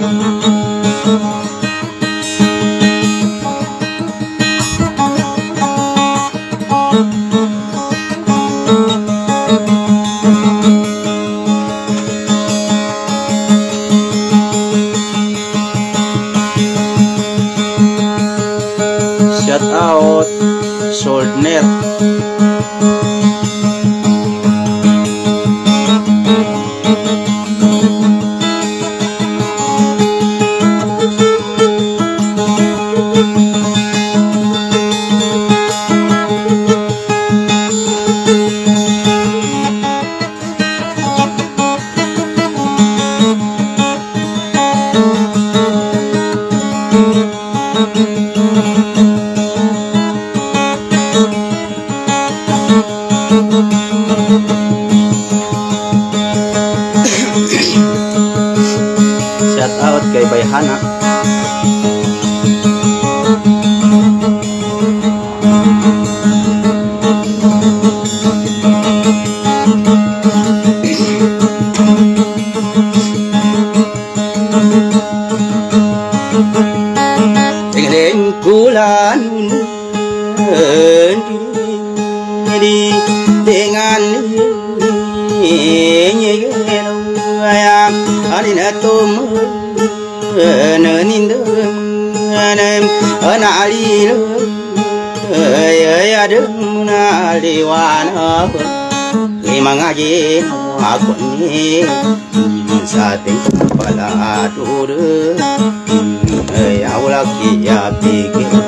Oh.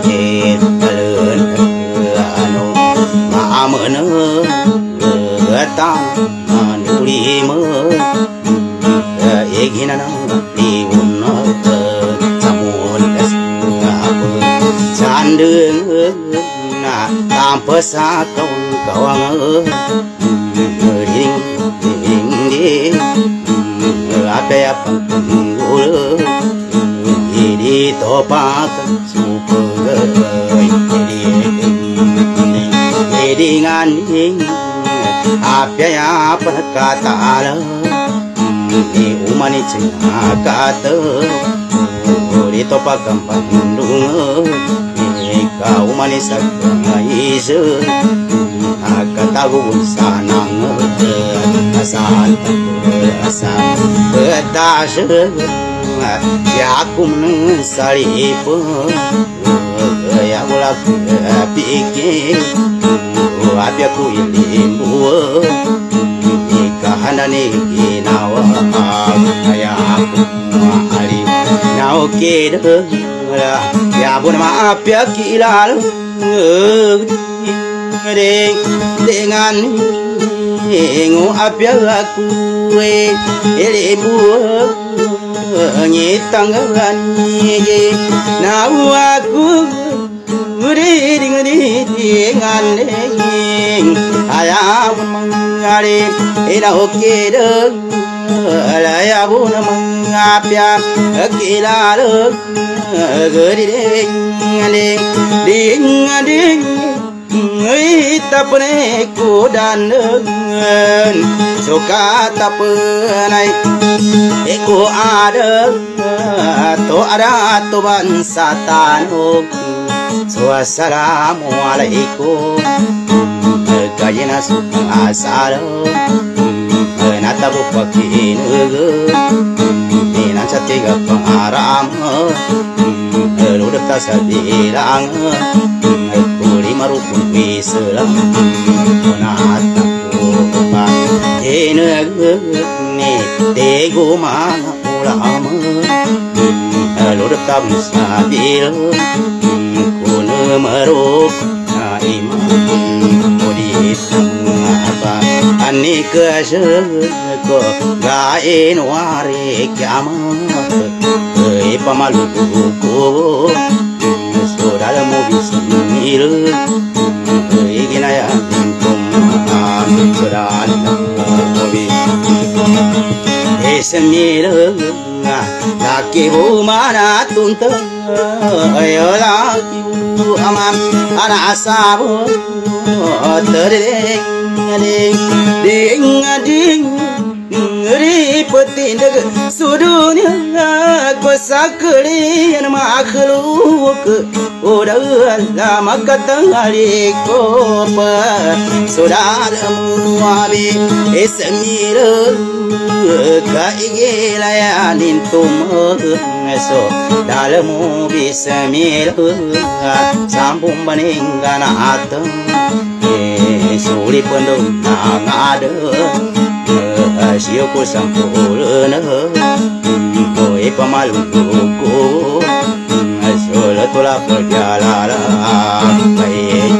ki che lơn anu ma mơ nơ ta nu li mơ e gi na na li un no sa mun es san đường na tam pa sa kaun kawang ding ding ding ape apang ngulu đi đi to pa apyayapakatala ni umani chinakata urito pakampandung ka umani sakamaisa akatagu sanang asal asal betashe acum nu salipă Ia la piche Abia cu limbu Kahana negi nawa Ia acum ali Nau kedă Ia bună ma apia kilal Deng dengan ngu apia aku Ele nhị tăng gan gì nào qua cú ngudi đi ngudi đi ngan lê nhiên mang quân măng ali ina okke đơn lại abu na măng apya kila lơ gudi đi ngale đi ngadi người tập này cô đàn lơ dengan suka tak pernah Eko ada to ada to bangsa tanuk Assalamualaikum Gaya nasuk asal Penata bukwa kinaga Minan satiga pengaram Lalu dekat sabirang Kulima rukun wisla Penata bukwa kinaga ni te gu ma u la ma lu rập tam sa bi lo ku nu ma ro na i ma o di pa an ni ka sa ko ga e no re kya e pa ma lu ku ko so da bi sa esmilanga nakibu mana tunta ayola kibu aman ana asabu tereng ding ding ding ripet tindak sudunya sakkali ma akhluk udal la makatali kop sudar muwabi ismir ka igela yanin tum meso dalmu bismir sambung meningana atem suri na nang ada Siapa sampurna pa maluko Solo tola perjalara baik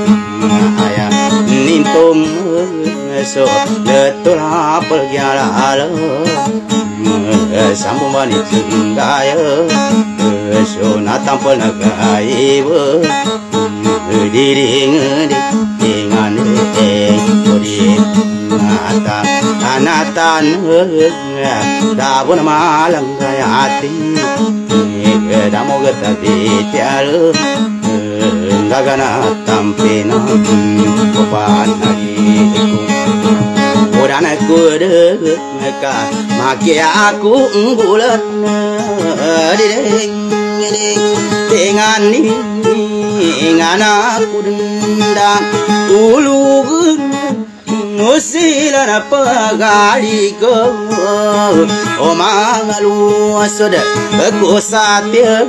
ayah nintum so tola perjalara sambung bani cengaya so natam penagai diri ngedi dengan eh nata nata dabun malanga ati damogata dityalu gagana tampena kopanari Orang aku deka maki aku bulan di dengan ni dengan aku dendam ulu musilara pagali ko o mangalu asod ko satya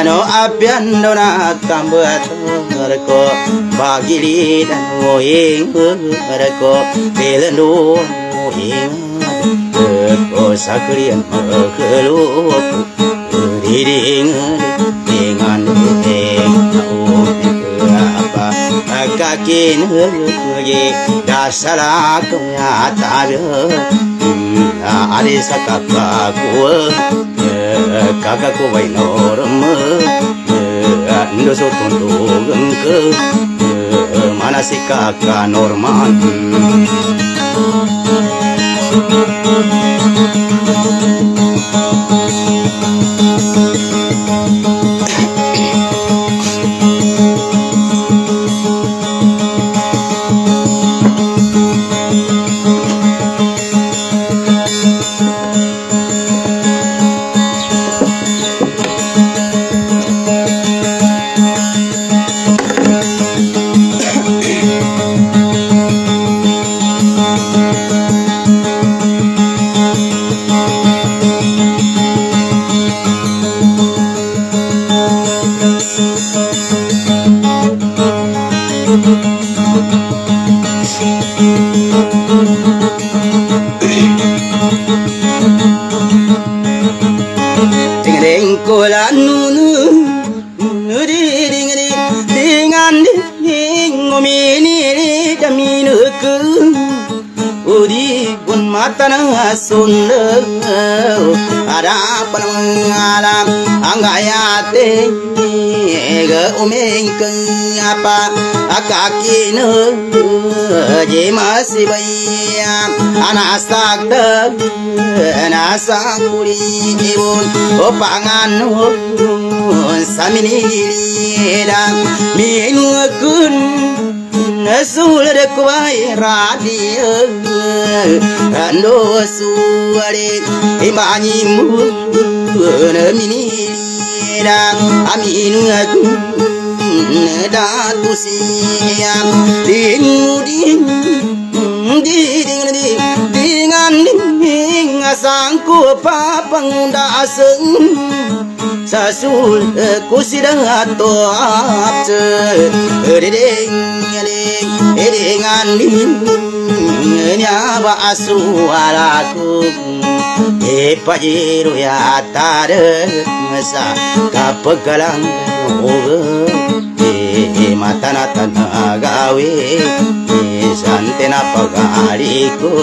ano abyanno na kambat ko bagili dano ing ko telenu ing ko Saklian ang ko lo ring ring đã công kin hye da sala kya tar ari sakapa ku kaka ku vai norum ndo so tondo gunk manasika ka normal Thank you. bani mu na mini da amin da đình đình đình đình din dingan ding sang ko pa pang da sung sa sul ko sidang ato ap đình đình ding dingan din nhà ba asu ala kung e pajiru ya tarak masa kapagalang over e matana tanagawe e santena pagariku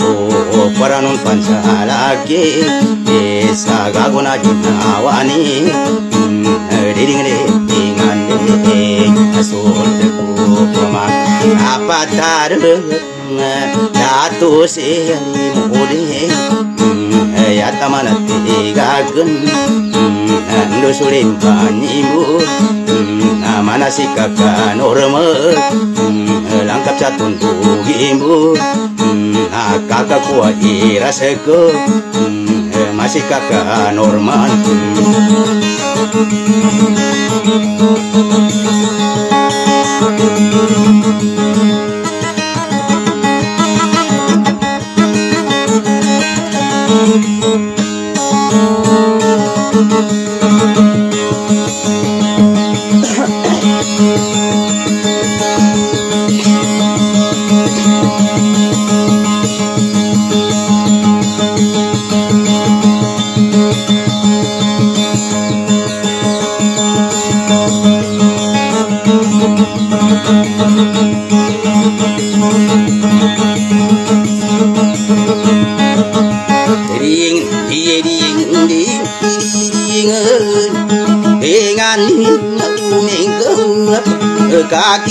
o paranun pansalake e sagaguna jinawani diringre tingande asulku pama apatar datu sehari mulih ya taman tiga gun kun hmm, ando sulim pani mu hmm, amana sikaka norma hmm, langkap catun tugimu kakak kuat iraseku masih kakak normal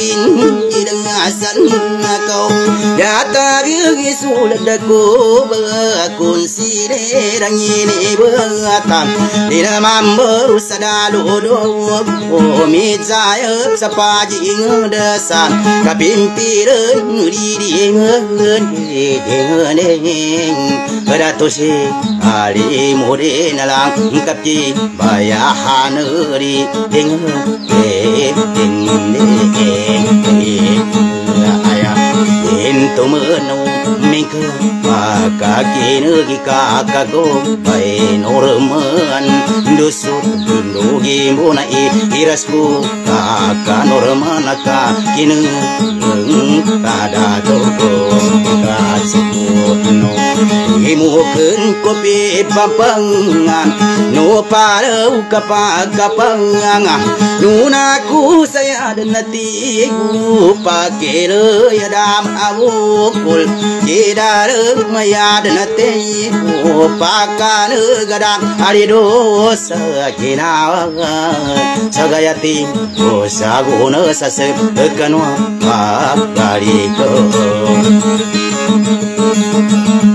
idang asan kau data gigi sulat daku berkun sire dang ini beratan ila mamber sadalu do mi jaya sapaji ngedesan kapimpiran di di ngen ngen beratusi ali murin lang kapji bayahan ri ding ding ding tumnu mik ka kinu ki ka ka ko pai norman dusu dundu gi muna i irasku ka ka norman ka kinu ka da to ko Imu ken kopi pampangan No parau kapa kapanganga Nuna ku saya dan nati ku Pake le ya dam awukul Ida le maya dan nati ku Pakan le gadang arido sakina Sagayati ku saguna sasep Kanwa pakari ku Thank you.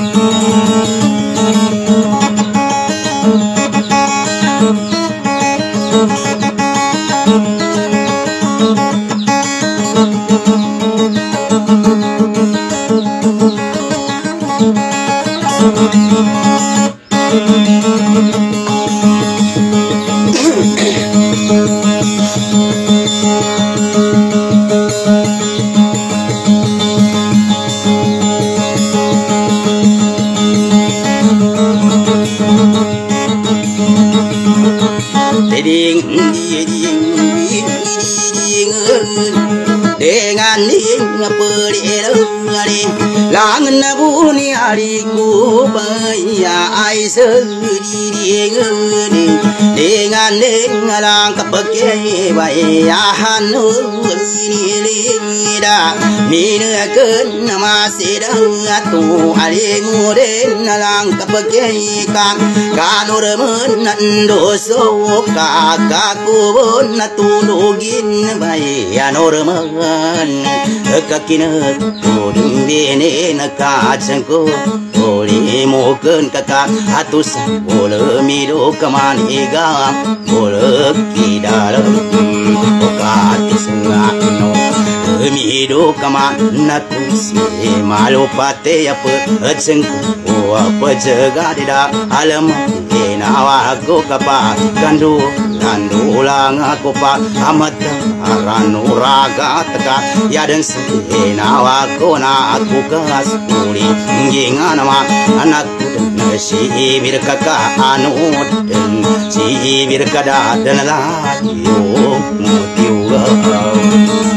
vậy à hắn hương ni li da ni nơ cơn ma si da tu ali mu de na lang kap ke ka ka nur mun nan do so ka ka ku bon na tu do gin bai ya nur mun ka kin tu ding de ne na ka chang ko mokan kakak Atus bola milo keman ega Bola ki dalam hmm, Oka ati sengak no Demi hidup kama natu si malu pate apa hajengku oh apa jaga di dalam alam ini nawa aku kapa kandu kandu ulang aku pa amat aran uraga ya den sehena wakona aku kelas puli ngingan mak anak si mir kaka anuden si mir kada den lagi yuk mutiwa kau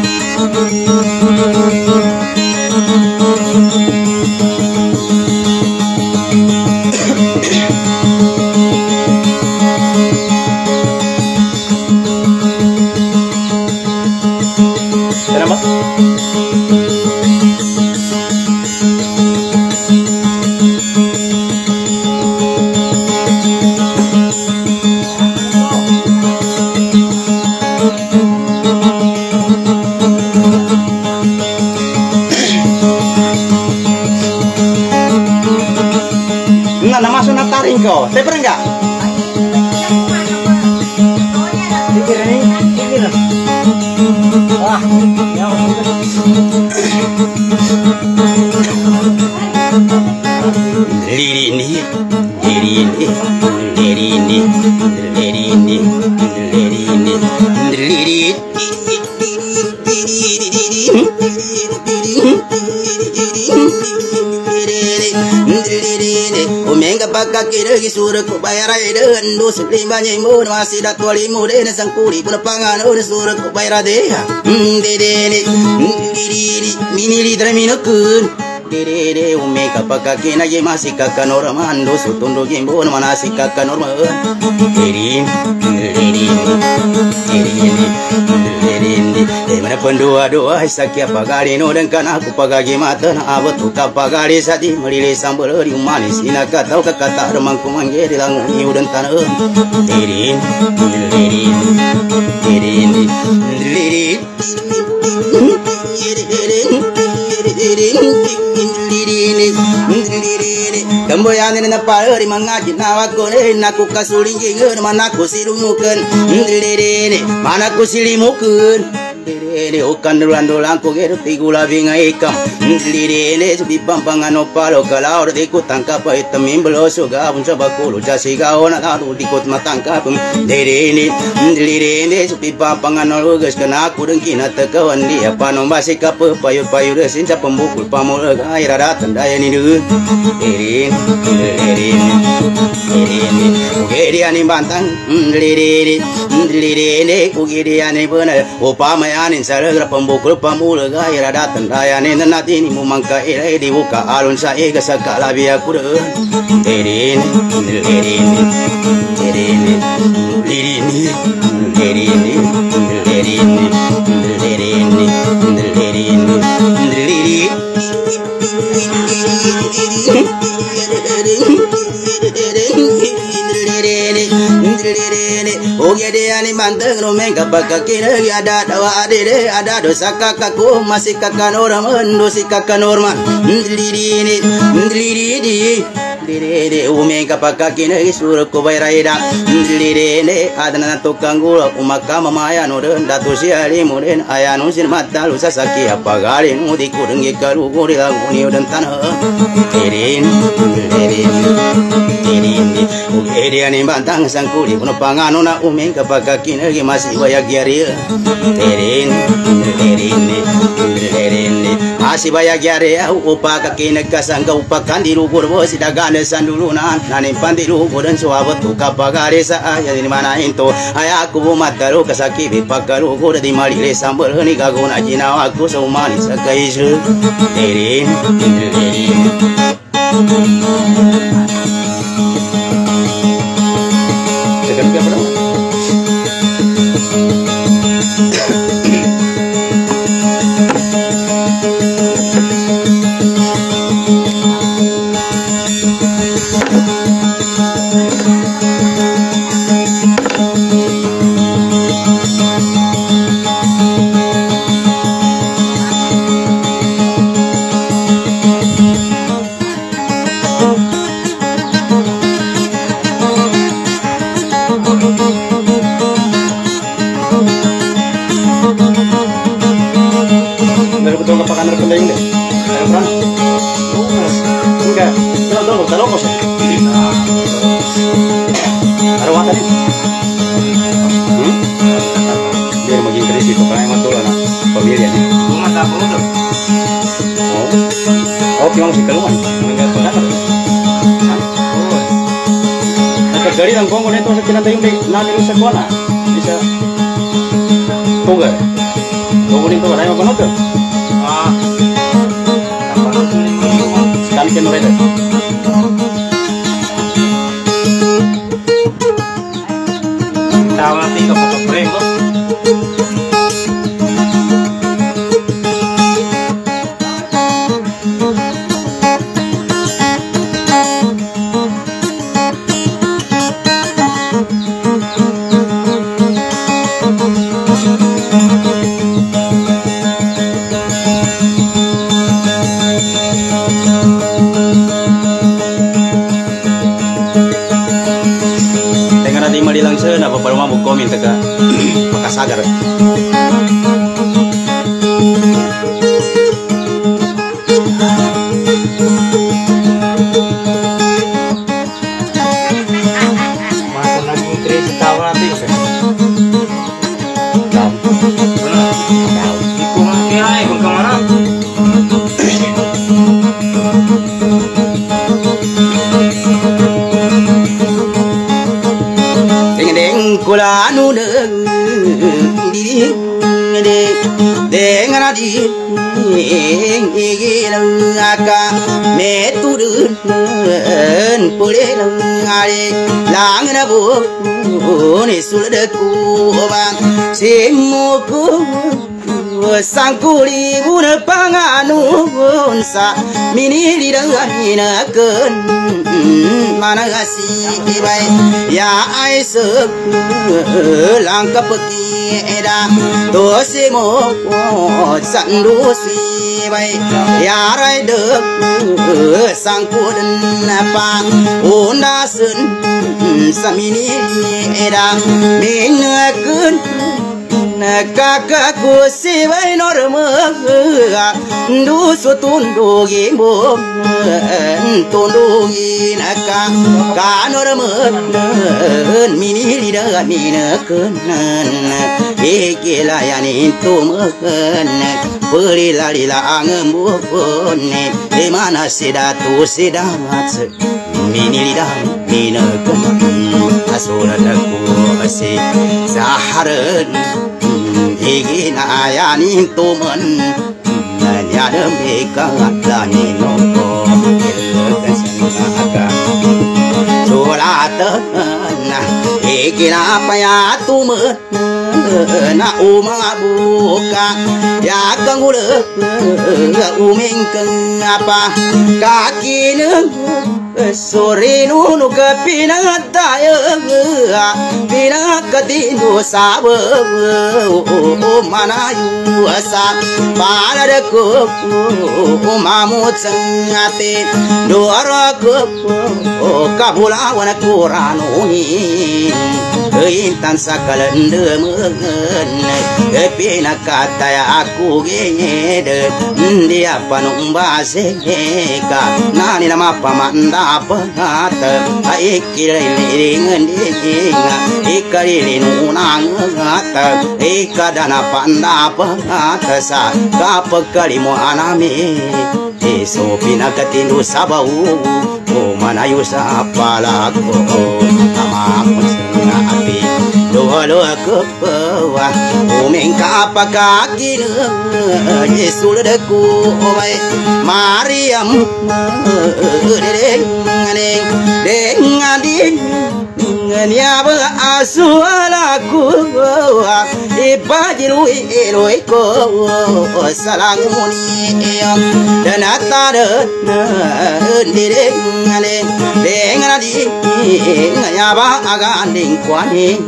gida suruh ku bayar ida ando lima nyai masih na sida toli mo de na sangkuri pun pangan o sura ku bayara Hmm, ha de de ne ni hmm, mini lidra mino kun direre umi kapak kena ye masika kanora mando sutundo gimbo na manasika kanora diri diri diri diri Demre pendua dua sakia pagari no dan kana ku pagagi mata na abu tu ka pagari sadi melili sambal di manis ina ka tau ka kata remang ku mangge di langu ni udan tanah irin irin irin irin irin irin irin Tembo yang ini nampak hari mengaji nawa kone nak ku kasulingi ngur mana ku silumukan mana ku silimukan day. ere okanrando lanko gero tigula vinga eka lire ele subi pampanga no palo kala or de ko tanka pa et mimblo so ga bun sa bakulo ja si ga ona da du di kot matanka pum dere ele lire ele subi pampanga no lugas kana kurang kina takawan apa pano basi kap payu payu resin sa pembukul pamul ga ira ratan daya ni du ere ere ani bantang lire ele lire ele kugiri ani benar upama ani sarara pambokul pamula gaira datang raya ne na natini mumangka ira edi buka alun sa ega saka labia kura erin erin erin erin erin erin erin erin erin gede ani banteng rumen kabaka kira ada dawa adede ada dosa kakakku masih kakan orang dosi kakan orman ndiri ini ndiri ini direre ume kapaka kine sur kubairaida direre adana gula umaka ya nurun datusi ali murin ayanu sin matalu sasaki apagali nudi kurungi karu gori la guni udan tanah dirin dirin dirin ugeri ani bantang sangkuri kuno panganuna ume kapaka kine masih bayagi ari Terin, terin, dirin Ya. upa asibaya upaka kinakasanga upakandiru kurbo sidagane sanduluna nani pandiru kuran suabat tuka pagaresa di ah. mana into ayakubu mataru kasaki bipakaru kuradi marire sambarhani gaguna jina aku saumani sakaisu ah, Thank eh. you. sức làng cấp kia đa tổ sĩ mô sẵn đu suy bay ya rai được sang cô đân pa ôn đa sơn samini đa mình cơn ca ca cô sĩ bay nó mơ ndu so tundu gi mo tundu gi nà ka ka nô ra mo mi ni ri da mi na ka na na e ke la ya ni tu mo ka na pu ri la ri la ang mo po ne e ma na se da tu se da ma tsu mi ni ri da mi na ka asura da ku ase sa haran e ge na ya ni tu mo yaram beka adani no ko ilka sanaga chorat na ekina paya tum na uma buka ya kangul umeng kang apa kaki nung sore nu nu ka pina ta yo ga pina ka ti nu sa o oh, oh, ma na yu sa ba ra ra ko o ma mo tsa o ka bu la ni ಇಂತನ್ ಸಕಲಂದು ಮುಗನ್ ಪಿನ ಕಾತಯ ಕೂಗೇದ ಇಂದಿಯ ಪನುಂಬಾಸೆ ಏಕ ನಾನಿ ನಮ್ಮ ಅಪ್ಪ ಮಂದ ಅಪಘಾತ ಐಕ್ಕಿರಿಂಗ ಇಕ್ಕಡಿಲಿ ನೂನಾಂಗಾತ ಏಕದನ ಪಂದ ಅಪಘಾತ ಸ ಕಾಪ ಕಡಿಮು ಅನಾಮೇ ಸೋಪಿನಗತಿಂದು ಸಬವು ಓ ಮನಯು ಸಪ್ಪಲಾಕೋ ನಮಾಮ api lo lo kupawa umen ka paka kinu yesul de ku obai mariam deng deng deng adin nya bu asula ku ibajin wi roi ko salang muni dan atare ndire ngale dengra di nya ba aga ning kwani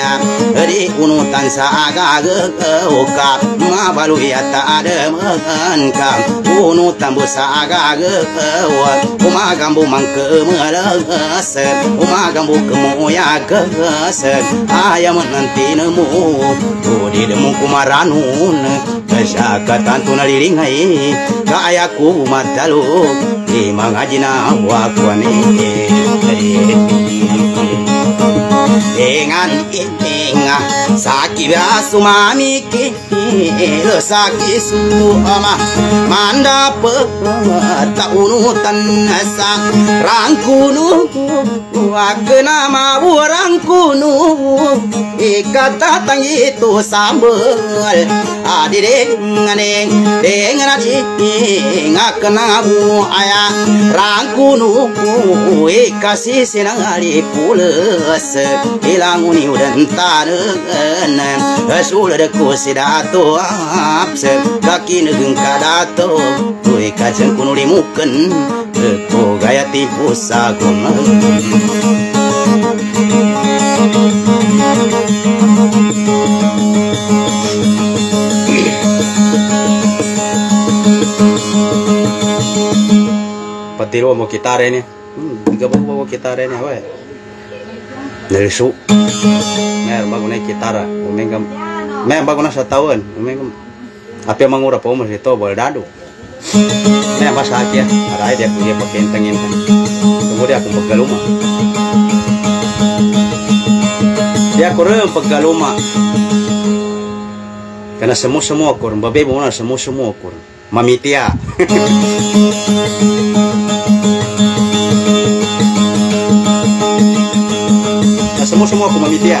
na ri unu tansa aga ga oka ma balu ya ta ada man ka unu tambusa aga ga wa kuma gambu mangke mala se kuma gambu kemo ya gas ayam nanti nemu turi demu kumaranun kerja katan tuh nari ringai kayakku madalu di mangajina wakwanie. Dengan mami enganinga sakibirasumanikilo sakisuama mandapa taunu tanasa rangkunu wakna mau rangkunu ikata itu sambal dengan denganadi ngakna wu ayah rangkunu ikasih senang ali pulas ilanguni udentanu rasul de kusidato apse ah, kaki negeng kadato kuy kaceng kunuli muken ko gaya tipu sagoma Patiro mau gitar ini, hmm, gak bawa gitar ini, apa ya? Nerisu. Mer baguna kitara, umengam. Mer baguna setahun, Tapi Apa yang mengurap umur itu boleh dadu. Mer lagi ya, ada dia punya pakai tengin. Kemudian aku rumah. Dia kurang rumah. Karena semua semua kurang, babi mau semua semua kurang. Mamitia. kamu semua Kumamitia. Ya.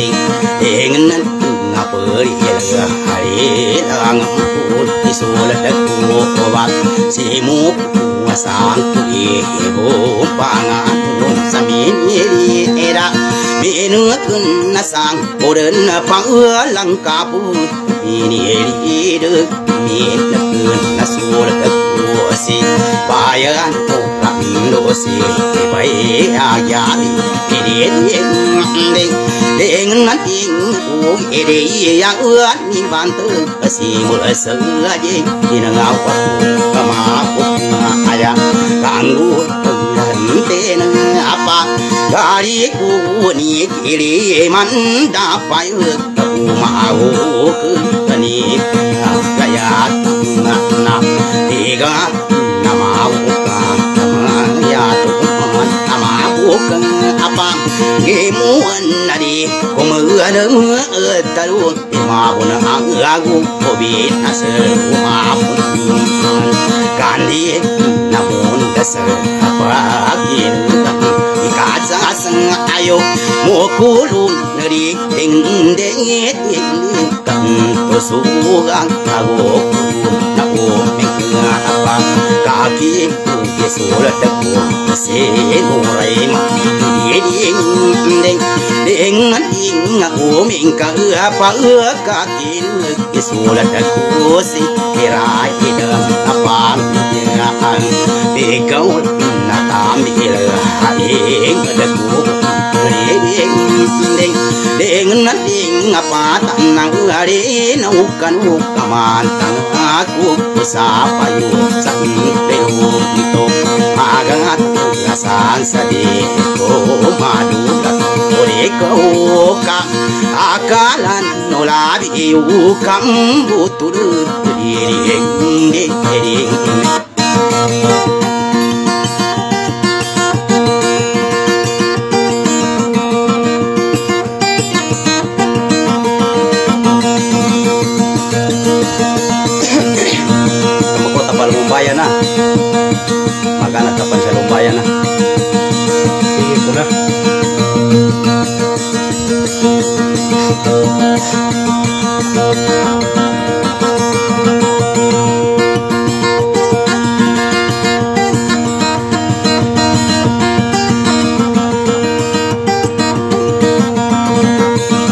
ding ding nan na puri la hari lang pur ti sol ta ko wa si mu wa sang puri bo pa nga nun sa mi ni era mi nu kun na sang pur na pa lang ka pu ni ni được biết là cơn là số là đất của si và yên tổ là mình lộ si cái bay à giá đi cái đến yên đi để ngăn tiếng uống cái đi yang ướt mình van tư là si mưa sương là gì thì nó ngao quá cả mà cũng à ya càng ngủ từng lần tên apa gari ku ni đi kiri man da pai ku ma ku ni năm thì năm mà nhà à vu cần bằngගේ mua đi mưa ở ต mà mà ອු bị àස của màú không cá năm kia ngã sang ayo mùa cố luôn đi đình để hết những cầm tổ số gang ta gỗ na ô mình cứ đi cùng kia số là đập buồn sẽ ngủ lại điên đi điên đi đi đi ngủ mình cả ưa pa ưa cả tin kia số là đập buồn sẽ đi ra đi đâm ta pan đi ra ăn đi câu na tam đi là hai người đập buồn đi đi đi ding na ding a pa ta u ka nu ka man ta ku sa kunto magat ngasan sadi ko madulat ore ko ka akalan nolad iu kam butul diri diri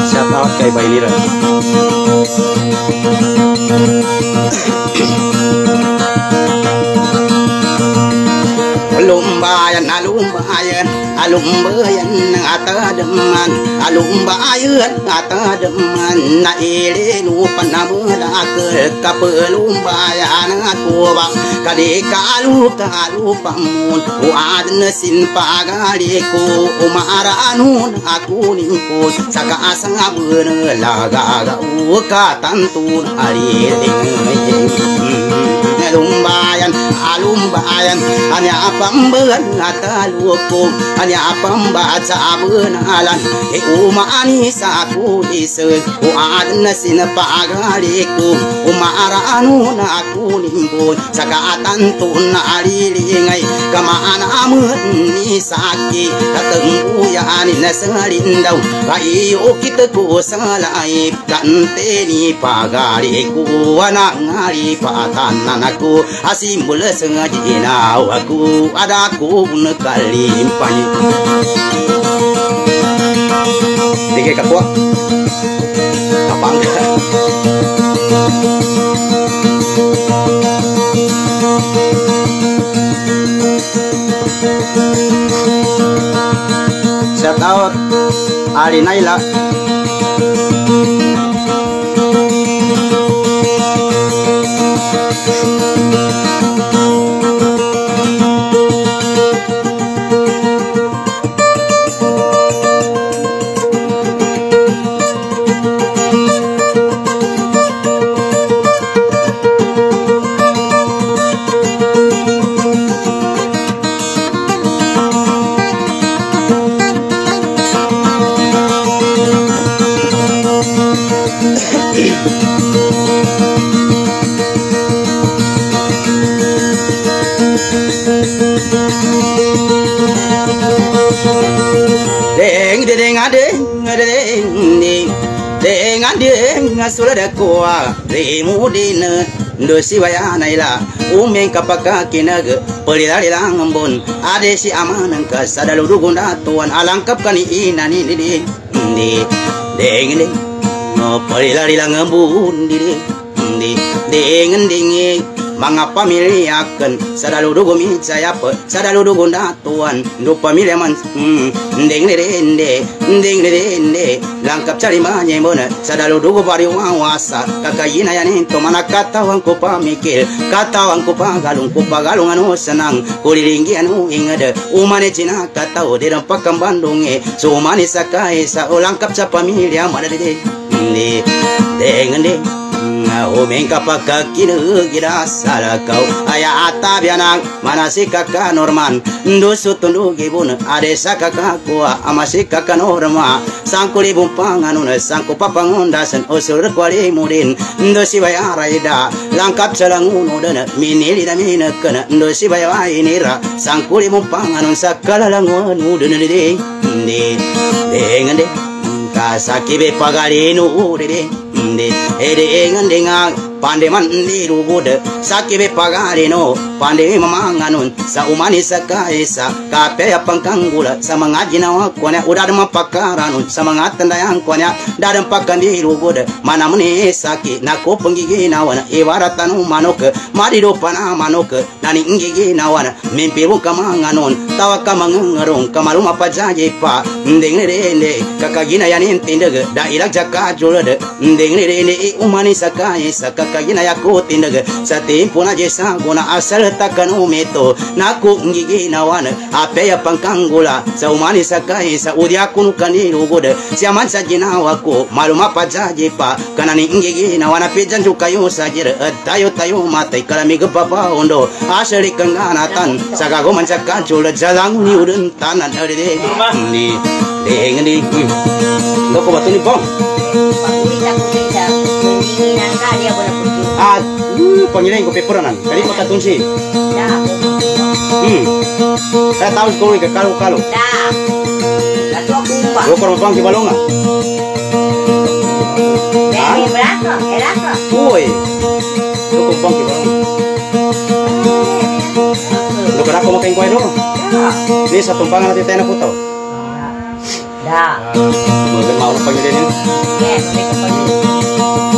Siapa kayak bayi lah. ta alumba yan ata daman alumba ta ata daman na ili lupa na mula kapalumba yan kuba kali kalu kalu pamun uad na sinpagali ko umara anun aku ningko saka asang abun lagaga uka tantun alilin lumbayan alumbayan anya apambean atalupo anya apambat sa alan e umani sa aku isel u adna sin pagaliku ara anu na aku nimbon saka atantu alilingai กะมานามืดนี่สากีกะตึงอุยานินะสะลินดาวไลโอคิตกูสะลายกันเตนีปากาลิกูวะนางาลิปาทานนานะกูอาสิมุลสะจีนาวะกูอาดากูนะกะลิมปันดิเกกะตัว Abang. ali naila sulada kuwa rimu dina ndo si waya naila umen kapaka kinaga pelilari langambun ade si amanang kasada lu dugunda tuan alangkap kani ina ni ni ni ni deng deng no lang langambun ni ni deng ni mga pamilyakan sadaludugo sayapa sadaludugo datuan Ndu pamilya man mm, ding le dende ding le langkap cari manye dugu sadaludugo bari wawasa kakayina yanin to mana katawan ko pamikil katawan ko pagalung ko pagalung anu senang kuliringi anu ingat umane cina katau de pakam bandung e so umane sakai sa langkap sa pamilya mana de de de nang umin kapaka kinu gira sala kau aya ata bianang kaka norman dusu tundu gibun ade sakaka kuwa amasi kaka norma sangkuli bumpanganun sangku papangundasan usur kuali mudin dusi bayara langkap salanguno dana minili da minakana dusi bayawa inira sangkuli bumpanganun sakala langon mudin de de kasaki be pagarinu de ding ding, hey ding ding ding. pande mandi rugude sakibe pagare no pande mamanganun sa umani sa. kape apangkangula ya sa mga ginawa ko na udad mapakaranun sa mga tandayan ko na dadam pakandi rugude manamne saki na ko na wana iwaratanu manok marido pana manok nani ingigi na wana mimpiru kamanganun tawa kamangarong kamaluma pajaje pa ndengre ne kakagina yanin tindeg da ilak jaka julade ndengre ne umani sakai kagina yakuti naga satim puna jesa asal takkan umeto naku ngigi nawan ape ya pangkangula saumani sakai sa udiaku nukani rugud siaman sa jinawaku maluma pajaji pa kana ni ngigi nawan ape janju kayu sajir tayo tayo matai kalamig papa undo asari kangana tan sakago man sakancul jalang ni urun tanan erde ni deng ni ngoko batuni bom Aku tidak berbeda, mungkin akan dia berbeda kan hmm, pangilin ko peperonan kali Kau tatun si da hmm kaya tahu ko ni kakalo kalo da lato kumpa lo korong pang kibalonga Bebe, brazo, el brazo. Uy, lo compón kibalonga. Lo que como que en cuero. Ni sa tumpangan natin tayo na putaw. Da. Mo mau pangilin. Yes, ini kepanjang.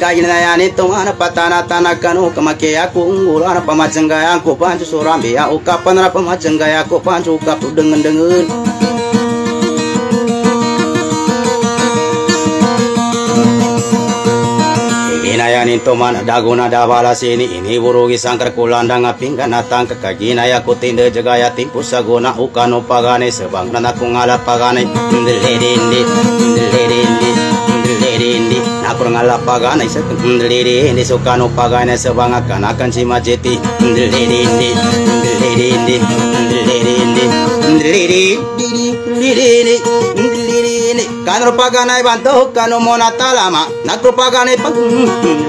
kainayani tumana patana tanakanu kamakeyaku ya pamacengayaku pancu surambiya ukapan rapa macengayaku pancu ukap dengen-dengen Ini toman daguna davala sini ini burugi sangkar kulanda ngapingga natang kagina ya jaga jagaya timpu saguna ukano pagane sebang nana kungala pagane indelirindi indelirindi 나프랑알라 파가나 이사 흔들리리 니 소카노 파가나 서방아 까나칸치마 제티 흔들리리 니 흔들리리 니 흔들리리 니 흔들리리 니 흔들리리 니 Kan rupaganay banto kanu mona talama na rupaganay pag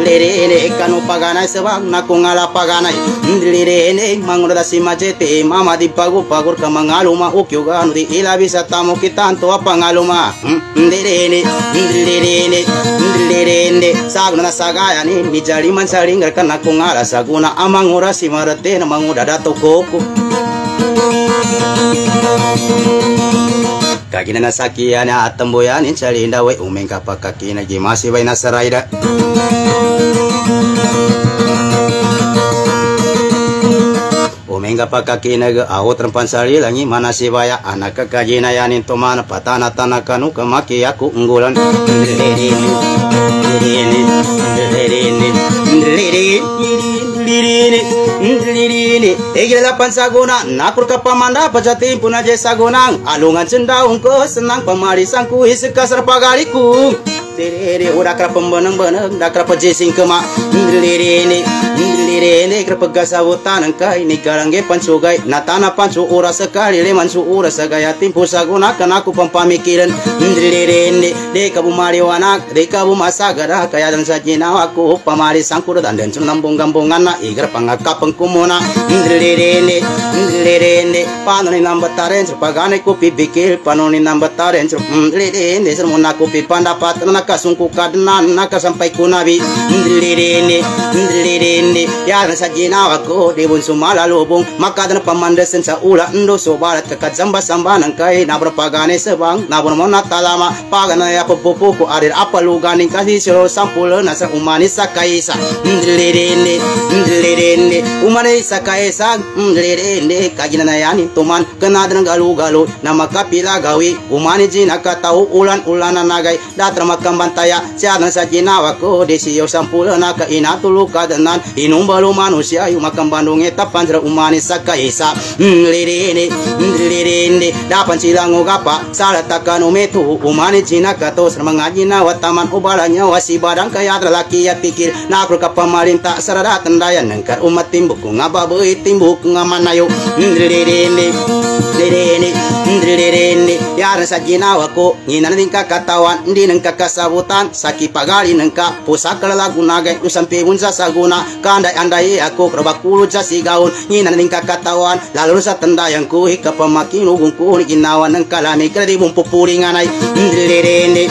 lere ne kanu paganay sebab na ngala paganay lere ne mangura si majete mama di pagu pagur kamangaluma ukyuga ganu di ilabisa tamu kitanto apangaluma lere hmm, ne lere ne lere ne saguna sagaya ni mijali mansari ngar kana ngala saguna amangura si marate na mangura datoko koku Thank you kakina na sakiyana atamboyani nchalinda we umenkapa kakina gimasi baina saraida Umenga pakakinag ahotran pansari langi mana sibaya anak kakajina yanin tomana patana tanakanu kamaki aku unggulan dirini dirini egila pansagona nakurka pamanda pajati puna jesa gonang alungan cendau ko senang pemari sangku isik kasar pagariku tere ora oh, krapa banang banang da krapa jesing kema ndilere ne ndilere gasa kai ni galange pancho gai natana pancho ora sakali le ora sagaya tim pusa guna kana ku pampami kiran de kabu mari wana de kabu masagara kaya dan sajina aku pamari sangkur dan sunam igra pangaka pengkumona panoni bikil panoni naka sungku kadna naka sampai kunabi ndilirinde ya yaran jina wako debun sumala lobong dan pamanda sensa ula ndo sobarat kakat zamba samba nangkai nabur pagane sebang nabur mona talama pagana ya popopo ko arir apa lugani kasih siro sampul nasa umani sakaisa ndilirinde ndilirinde umani sakaisa ndilirinde kajina nayani tuman kenadan galu galu nama kapila gawi umani jina katau ulan ulana nagai datra maka kambantaya siadan sa jinawa ko desiyo sampulana ka inatulo kadanan balu manusia yuma bandung eta sira umani sakaisa lirine mm, lirine mm, dapan silango gapa sala takano metu umani jina kato sira mangajina wataman ubalanya wasi barang kaya terlaki ya pikir nakro ka pamarinta sira datan nengkar umat timbuk ngababu timbuk ngamanayo lirine mm, lirine lirine yaran sa jinawa ko nanti kakatawan di dineng kakasa sabutan saki pagali nengka pusakala gunaga itu sampai unza saguna kandai andai aku kerba kulu jasi gaun ngina ningka katawan lalu sa tenda yang kuhi kepemakin ugung kuhi kinawan nengka lami kredi bumpu puringanai ndilirini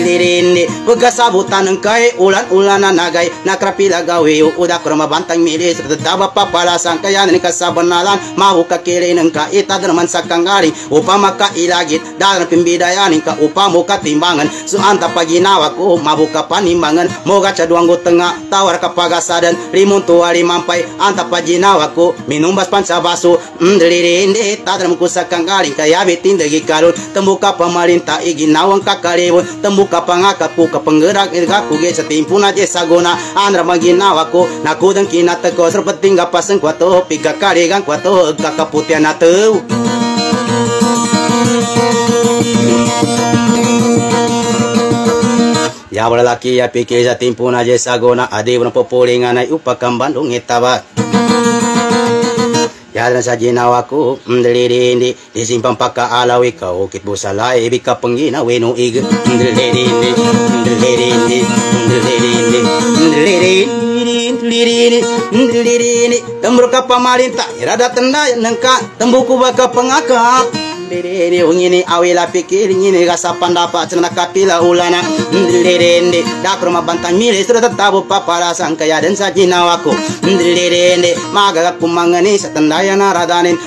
ndilirini buka sabutan nengkai ulan ulana nagai nakrapila gawe udah kerma bantang milis tetaba papala sangkayan nengka sabenalan mau kakiri nengka ita derman sakangari upama ka ilagit dalam pembidayan nengka upamu anta suanta paginawa ko mabuka panimbangan moga caduanggo tengah tawar kapagasadan rimun tua limampai anta paginawa ko minumbas pancabaso mdririnde mm, tadram kusakang galing kaya bitin degi kalun tembuka pamarintah iginawang kakaribun tembuka pangakapu kapenggerak irgaku geca timpuna jesa guna andra maginawa ko nakudang kina ko serpeting pasang kwato, pika kwato kuato kakaputian natu. Ya walalaki ya pike za timpuna adibun gona adebuna popolinga na Ya ngetawa. Yaran sa ginawaku, mdilirindi, disimpan paka alawi kau kit busala, ibig ka pangina, weno ig, mdilirindi, mdilirindi, mdilirindi, mdilirindi. lirini lirini tambur kapamarinta irada tenda nengka tembuku baka pengakap ndirere ungini awila pikir nyine gasa panda pa na kapila ulana ndirende dakroma banta mile sura tatabu papara sankaya dan jina wako ndirende maga kumangani satandaya naradanin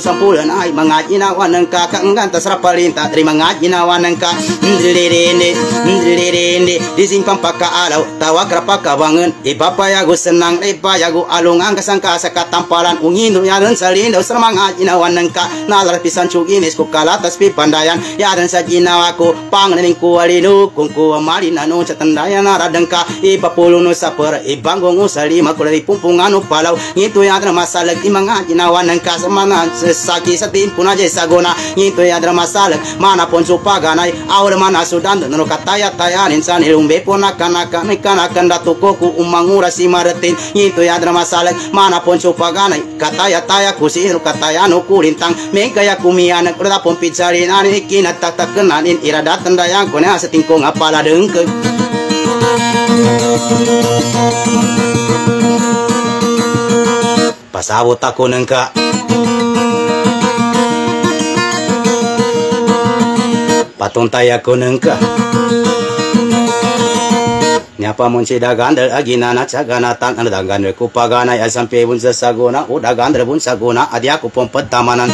sampula na ai mangajina wanangka kanganta sarapalinta terima ngajina wanangka ndirende ndirende disi pampaka alau tawa krapaka bangun e ya go senang e ba yago alung angka sangka saka tampalan ungin dunya dan salindo jina ajina wanangka nalar pisan cugi ini ku kalatas pandayan ya dan ginawa nawaku pang ko kuari nu kungku amali nanu nung sa tandayan na radangka ipapulo no sa per ibangong usali makulari pumpunganu palau itu ya drama salak di mga ginawa ng kasamanan saki sa timpuna jay sagona ya drama salak mana ponso paganay awal mana sudan no kataya taya insan ilumbe po kanaka may kanakan datuko ku umangura si itu ya drama salak mana ponso paganay kataya taya kusir kataya no kurintang may kaya kumiyan na kurda pom pichari na ni ki na tak tak na ira da tanda yang kone asa tingkong apala dengk pasabo tako nengka patonta ya ko nengka nyapa munci dagandar agina na chagana tan an dagandar kupagana asampe bunsa sagona o dagandar bunsa saguna adya kupompat tamanan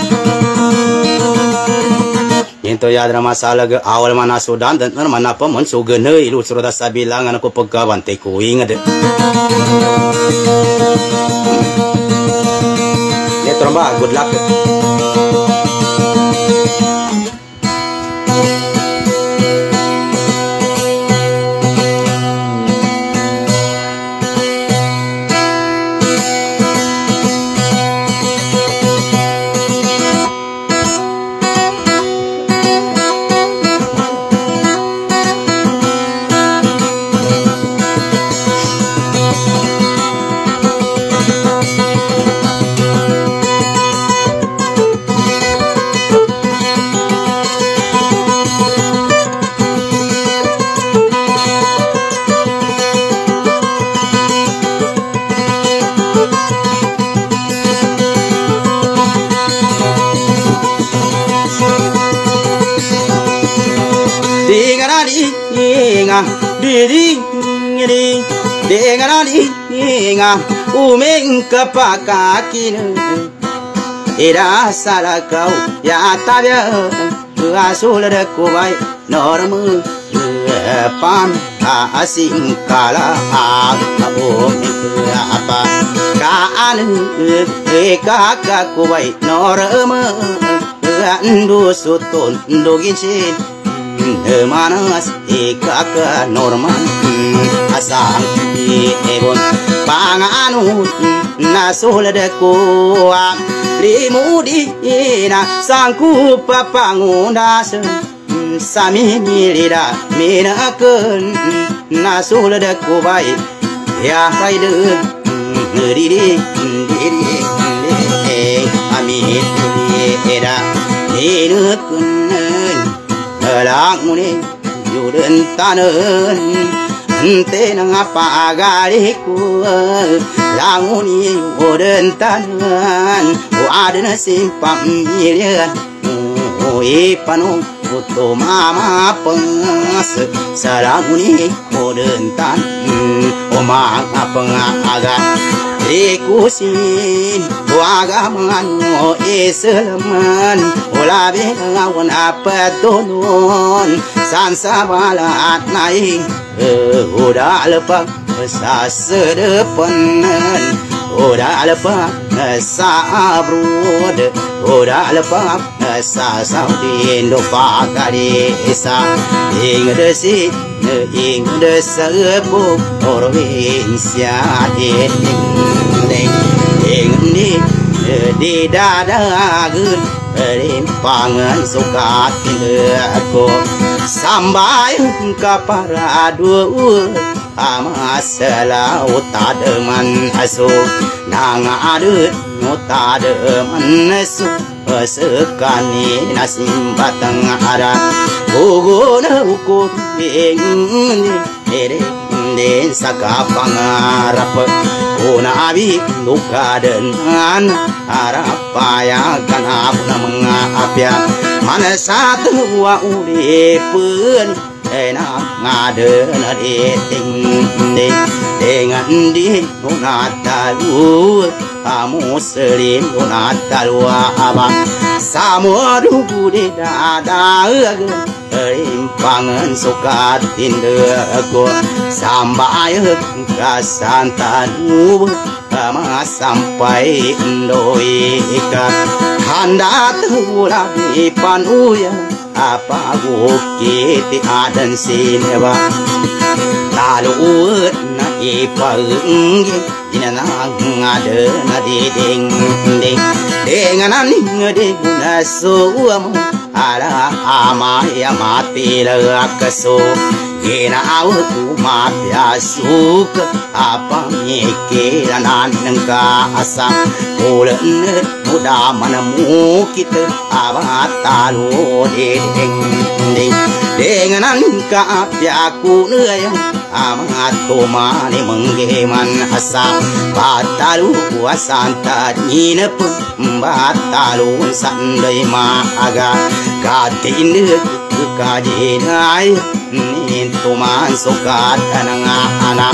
Yento yadra masalag awal mana sudan dan er mana pemen sugene ilu suruda sabilangan aku pegawan teku ingat. Yento mbak good luck. nga đi đi đi để nga nó đi nga u me ka pa ka ki nu era sala kau ya ta bia a su la de ku bai no ra mu pan a sing ka la a ka o me ka pa ka an e ka ka ku bai no ra mu an du su ton do gin sin Hermanos y caca normal Asang y ebon Panganut Nasul dekua Limudina Sangku papangunas Sami milida Minakan Nasul dekubai Ya kaidu Diri diri Amin Diri Diri Diri Diri laguni yudun tanun ante nang apa agariku laguni yudun tanun o adna simpam milian o ipanu Uto mama pengas saranguni yudun tanun o mama pengaga Man, ikusin wagaman mo isalaman wala bigawan apatunon san sabala at naing hudal pag sa sedepanan ወደ አለፋ ነሳ አብሮድ ወደ አለፋ ነሳ ሳውዲ እንዶፋ ካሌሳ ኢንግደሲ ኢንግደሰቦ ኦሮቤንሲያቴ ኢንግኒ ዲዳዳግን Rim pangan sukat ko sambay kapara dua amasala utadaman asu nang adut utadaman asu sekani nasim batang ara gugun ukur ing ere den saka pangarap kuna abi duka denan arapaya kana apna mengapya mana satu wa pun. thế na ngà đưa là đi tình đi để ngăn đi ô na ta lu ta mu sơ lim ô na ta lu a ba sa mu ru bu đi da da rim pangan sukat tinda ko sambay kasantan ubo kama sampai ndoi ka handa tuhura di panuya apagukkiti adan sinewa taluut na iparngi dinanang adana diding ding denganan ngade guna suam ala amaya mati lakaso Erau mapya suk apa meke nanangka asa kolan muda manamu kita avatalo deng deng dengan ka apyaku naya amato mane menggeman asa batalu kuasanta ninep batalu sandai maaga katin kajenai intuman sukat anangana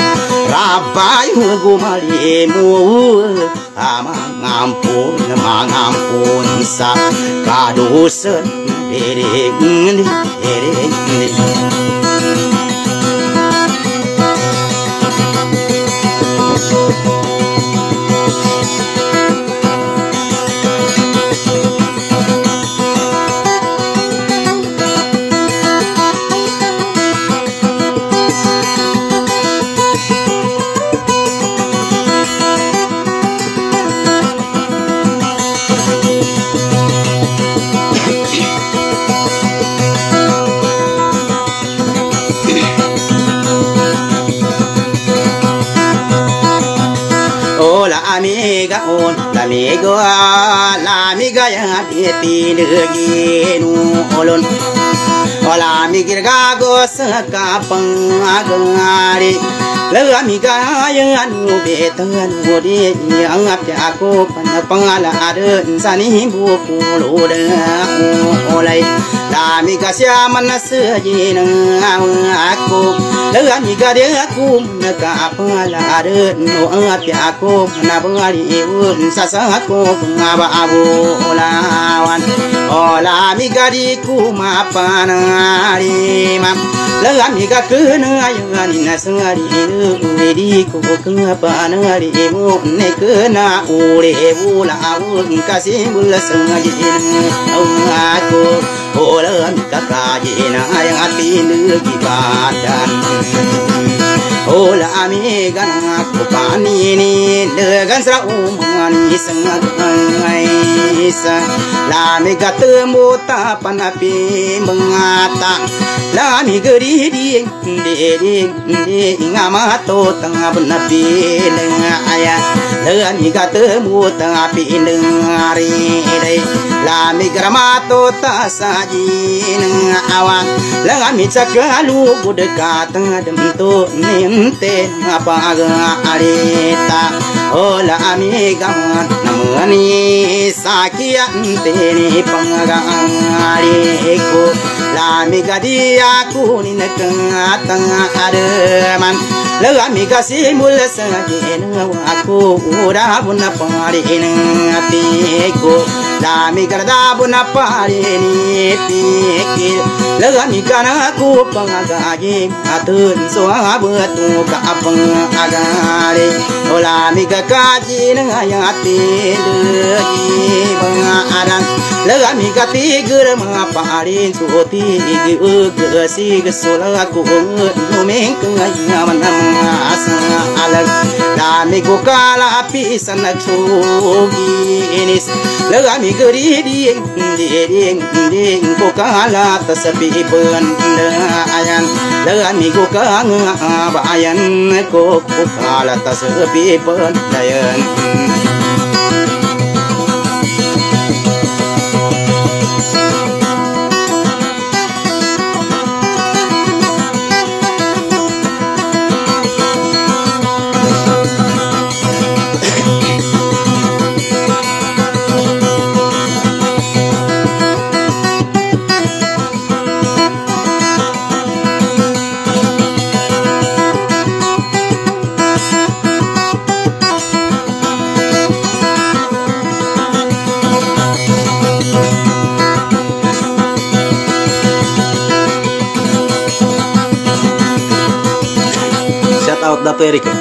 rabai hugumalimu amangampun mangampun sa kadusen dereng dereng mi go la mi ga ya pi pi nu gi nu olon ola mi gir ga go sa ka pang ga ri la mi ga ya nu be ta nu ri ang ap ya ko pan pang la ar sa ni bu ku lo da olai Lami kasya manasa jina aku Lami kada aku Naka apa lada No api aku Nabali iun sasa aku Ngaba abu lawan Lami kadiku mapana rimam Lami kakena ayani nasari Uwediku kengapana rimu Nekena ule bula Kasih bula sengaji aku Oh len katajina yang ati nugi badan Ola ami gana kupani ni legan sra umani sengai sa lami gatemu tapan api mengata lami geri ding ding ding amato tengah benapi lengaya lami gatemu tengah api lengari Lami Gramato ta sajin awa la ngami cakalu budka tengah demto ninte apa aga areta o la namun namani sakia nteni lami gadi aku migadia kuni tengah ademan, areman la miga simul sajin aku ura bunapari atiko dami garda buna pare ni ti laga ni kana ku panga gaji atun so abu tu ka apang agare ola mi ka kaji na ya ti ni banga arang laga mi ka ti gur ma pare so ti gi u ga si ga so la ku no me ka ya manam asa alag mi go kala api sanak sugi inis laga mi geri ding ding ding go kala tasapi benda ayan laga mi go kanga bayan ko kala tasapi benda ayan esotérica.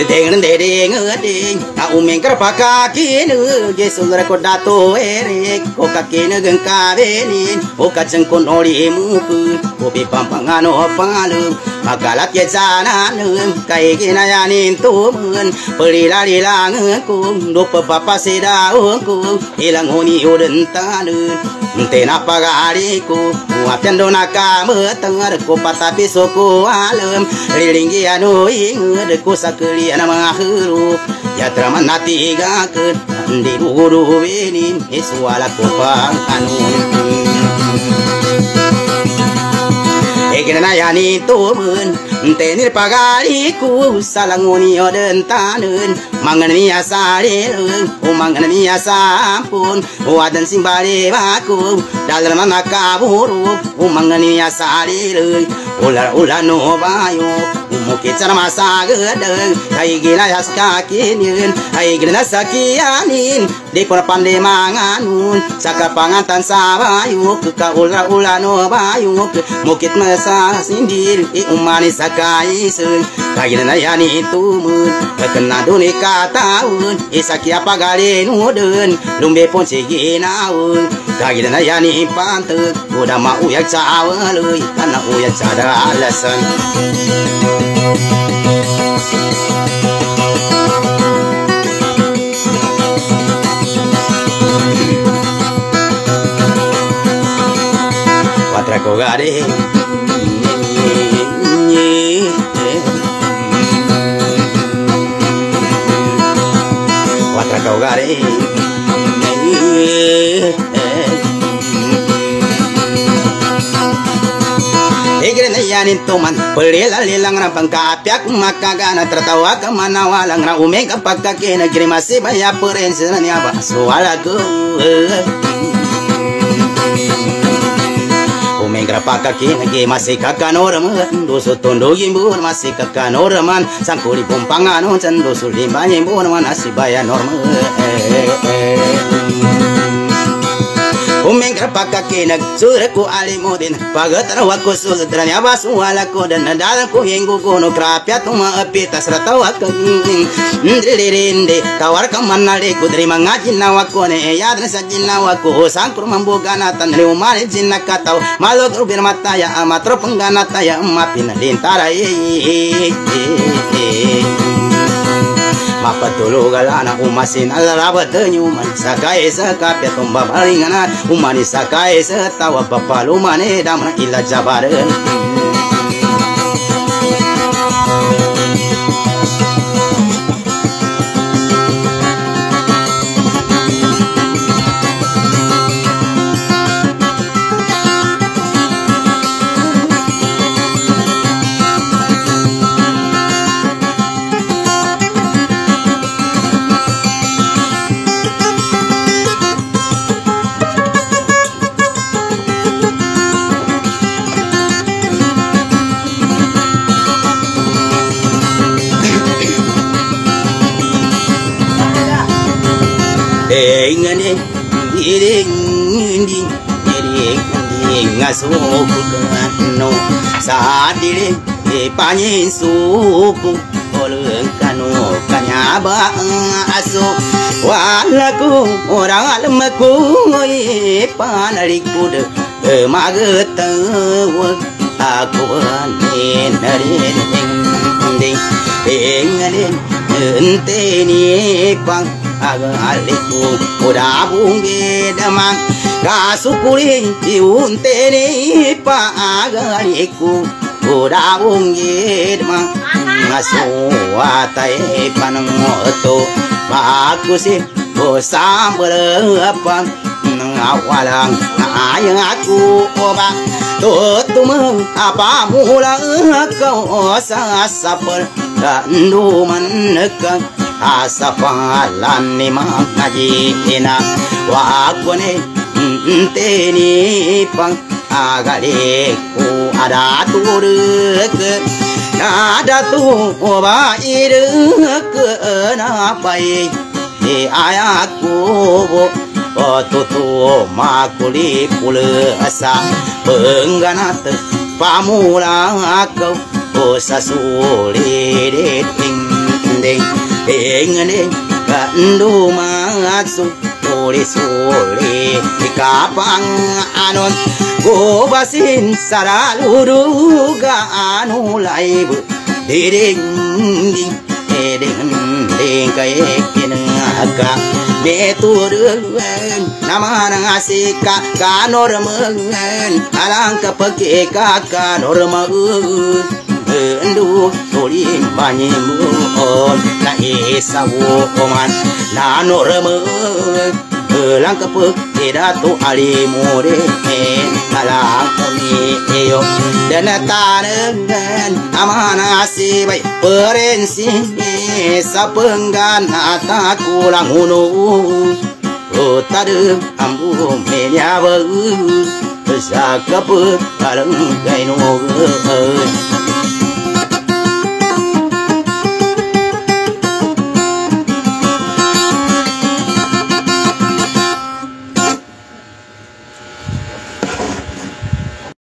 Deng deng deng deng, ta umen kar paka kinu, je sunra ko dato ere, ko ka kinu gan ka venin, o ka chang kon ori emuku, o be pam pangano pangalu, magalat ye zana nung, ka egina yanin tumun, pelila lila ngekung, dopa papa seda ungkung, ilang honi oden tanun, tena pagariku, wa pendo na ka mu tang ar ko pata pi so ko alam rilingi anu ing ar ko sakli ana ma huru yatra manati ga ka ndi guru veni eswala ko pa anu Ekena yani tumun Tenir pagari ku salanguni oden tanun Mangan mia sarelun O oh mangan mia sampun O adan sing baku Dalam mana kaburu O oh mangan mia ular umu obayo masa gedeng ay gila sakinin ay gila sakianin di korpan di manganun saka pangatan sabayuk kuka ular no obayuk mukit masa sindir i umani sakaisen gila na yani tumu kena duni kataun isaki apa pagali nuden lumbe pun siginaun kagil na yani pantut udah mau ya cawalui kana uya cara alasan Patraco Gare Patraco yanin tuman Pelela lilang rampang ka apiak maka gana tertawa ke mana walang na ume ka pakka kena kiri masih banyak purin senani apa sualaku eh. Ume grapaka kena ke masih noraman Dosu tondo gimbun masih kakak noraman Sangkuri pumpangan oncan dosu limbanya imbun bayar normal eh, eh, umen krapaka kenak suraku alimudin pagatana wako sudran yabasu walako dan dalaku hengu kono krapya tuma api tasrata wako ndririnde kawarka mannale kudri mangajina wako ne yadna sajina wako sankur mambugana tanri umare jinna katau malodru birmata ya amatro pengganata ya lintara galana umasin alalabatanyuman sakai sakapya tumba baringanan umani sakai setawa papalumane damna ila jabaran ngane ngire ngindi ngire ngindi ngaso kugano sadire e panye supu olung kanu kanyaba aso walaku oral maku e panari kud magatawa aku ne nare ding ding ngane nteni kwang agaliku odabunge damang gasukuri iuntene pa agaliku odabunge damang ngasuatai panamoto bakusi osamberapang awalang ayang aku oba tutumang apa mula kau sa sapal dan duman kang asa ni mang asafaa lannima ngajina waakone nteni pang agale ku ada turuk ada tu ba iruk na pai e ayaku Otutu makuli pulasa pengganat pamula kau Osa sulit ding ding ding kandu masu Sore sore kapang anon gobasin saraluru ga anu laibu diring ding ding ding kayakin aga Beturuen naman asika kanor magen alang kapake kakanor magen lu nori mani muon na esa woman na no remo lang kapag edato ali more kalang kami eyo danatanengan amana si bay perensi sa ta penggan ata kulang uno Oh, tadu ambu menya bau, sakap kalang kainu.